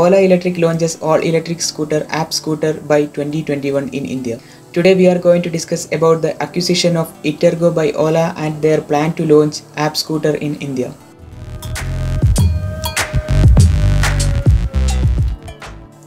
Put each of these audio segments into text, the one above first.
Ola Electric launches all electric scooter app scooter by 2021 in India. Today we are going to discuss about the acquisition of Etergo by Ola and their plan to launch app scooter in India.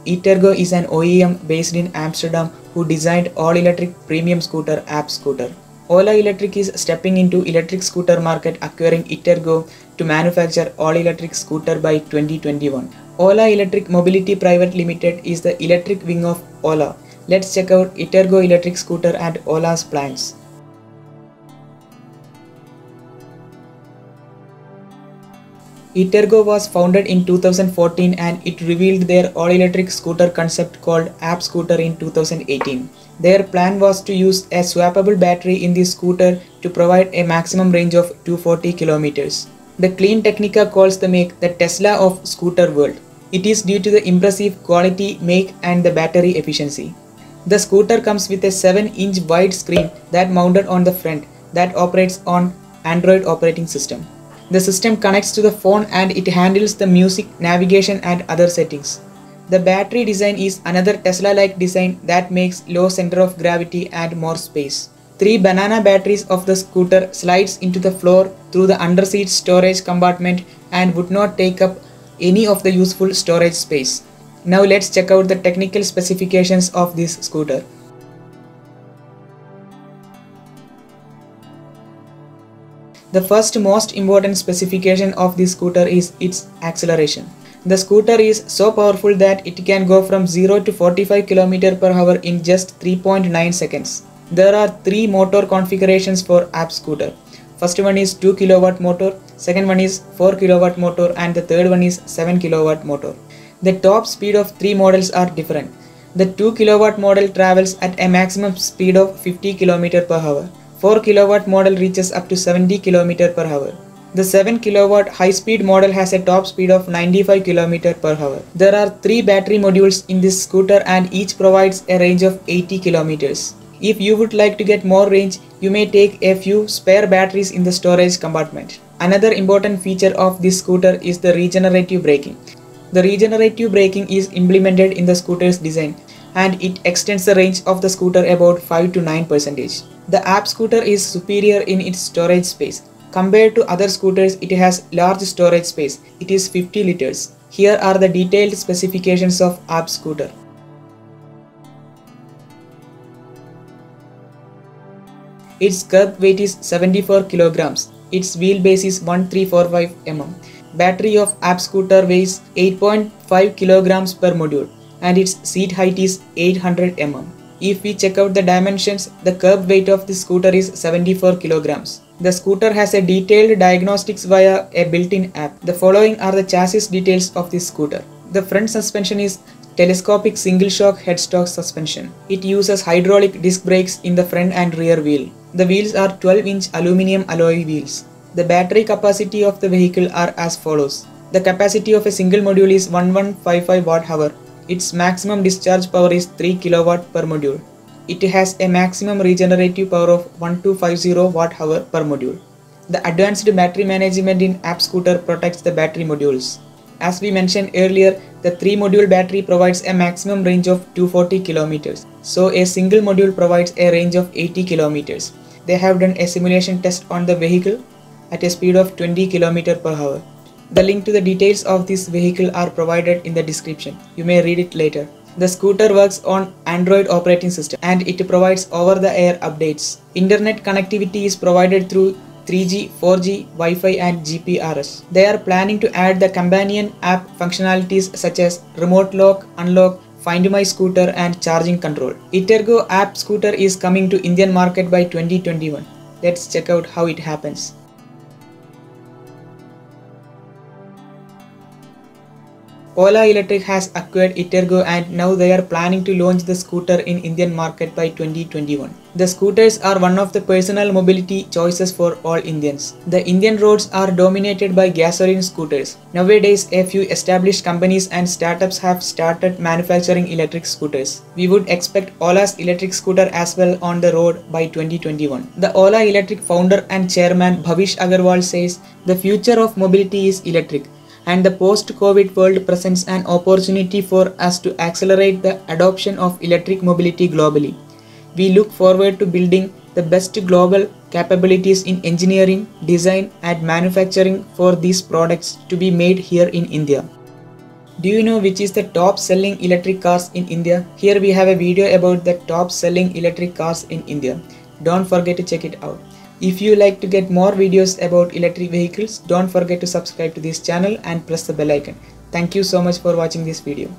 Etergo is an OEM based in Amsterdam who designed all-electric premium scooter app scooter. Ola Electric is stepping into electric scooter market acquiring Etergo to manufacture all-electric scooter by 2021. Ola Electric Mobility Private Limited is the electric wing of Ola. Let's check out Itergo electric scooter and Ola's plans. Etergo was founded in 2014 and it revealed their all-electric scooter concept called App Scooter in 2018. Their plan was to use a swappable battery in the scooter to provide a maximum range of 240 kilometers. The CleanTechnica calls the make the Tesla of scooter world. It is due to the impressive quality, make and the battery efficiency. The scooter comes with a 7-inch wide screen that mounted on the front that operates on Android operating system. The system connects to the phone and it handles the music, navigation and other settings. The battery design is another Tesla-like design that makes low center of gravity and more space. Three banana batteries of the scooter slides into the floor through the underseat storage compartment and would not take up any of the useful storage space. Now let's check out the technical specifications of this scooter. The first most important specification of this scooter is its acceleration. The scooter is so powerful that it can go from 0 to 45 km per hour in just 3.9 seconds. There are three motor configurations for app scooter. First one is 2 kW motor, second one is 4 kW motor and the third one is 7 kW motor. The top speed of three models are different. The 2 kW model travels at a maximum speed of 50 km per hour. 4 kW model reaches up to 70 km per hour. The 7 kW high-speed model has a top speed of 95 km per hour. There are 3 battery modules in this scooter and each provides a range of 80 km. If you would like to get more range, you may take a few spare batteries in the storage compartment. Another important feature of this scooter is the regenerative braking. The regenerative braking is implemented in the scooter's design and it extends the range of the scooter about 5 to 9 percentage. The app scooter is superior in its storage space. Compared to other scooters, it has large storage space. It is 50 liters. Here are the detailed specifications of app scooter. Its curb weight is 74 kilograms. Its wheelbase is 1345 mm. Battery of app scooter weighs 8.5 kilograms per module and its seat height is 800 mm. If we check out the dimensions, the curb weight of the scooter is 74 kilograms. The scooter has a detailed diagnostics via a built-in app. The following are the chassis details of this scooter. The front suspension is telescopic single shock headstock suspension. It uses hydraulic disc brakes in the front and rear wheel. The wheels are 12-inch aluminum alloy wheels. The battery capacity of the vehicle are as follows. The capacity of a single module is 1155 watt hour its maximum discharge power is 3 kW per module. It has a maximum regenerative power of 1250 Wh per module. The advanced battery management in App Scooter protects the battery modules. As we mentioned earlier, the 3 module battery provides a maximum range of 240 km. So a single module provides a range of 80 km. They have done a simulation test on the vehicle at a speed of 20 km per hour. The link to the details of this vehicle are provided in the description. You may read it later. The scooter works on Android operating system and it provides over-the-air updates. Internet connectivity is provided through 3G, 4G, Wi-Fi and GPRS. They are planning to add the companion app functionalities such as remote lock, unlock, find my scooter and charging control. Etergo app scooter is coming to Indian market by 2021. Let's check out how it happens. Ola Electric has acquired Etergo and now they are planning to launch the scooter in Indian market by 2021. The scooters are one of the personal mobility choices for all Indians. The Indian roads are dominated by gasoline scooters. Nowadays, a few established companies and startups have started manufacturing electric scooters. We would expect Ola's electric scooter as well on the road by 2021. The Ola Electric founder and chairman Bhavish Aggarwal says, The future of mobility is electric. And the post-COVID world presents an opportunity for us to accelerate the adoption of electric mobility globally. We look forward to building the best global capabilities in engineering, design and manufacturing for these products to be made here in India. Do you know which is the top selling electric cars in India? Here we have a video about the top selling electric cars in India. Don't forget to check it out. If you like to get more videos about electric vehicles, don't forget to subscribe to this channel and press the bell icon. Thank you so much for watching this video.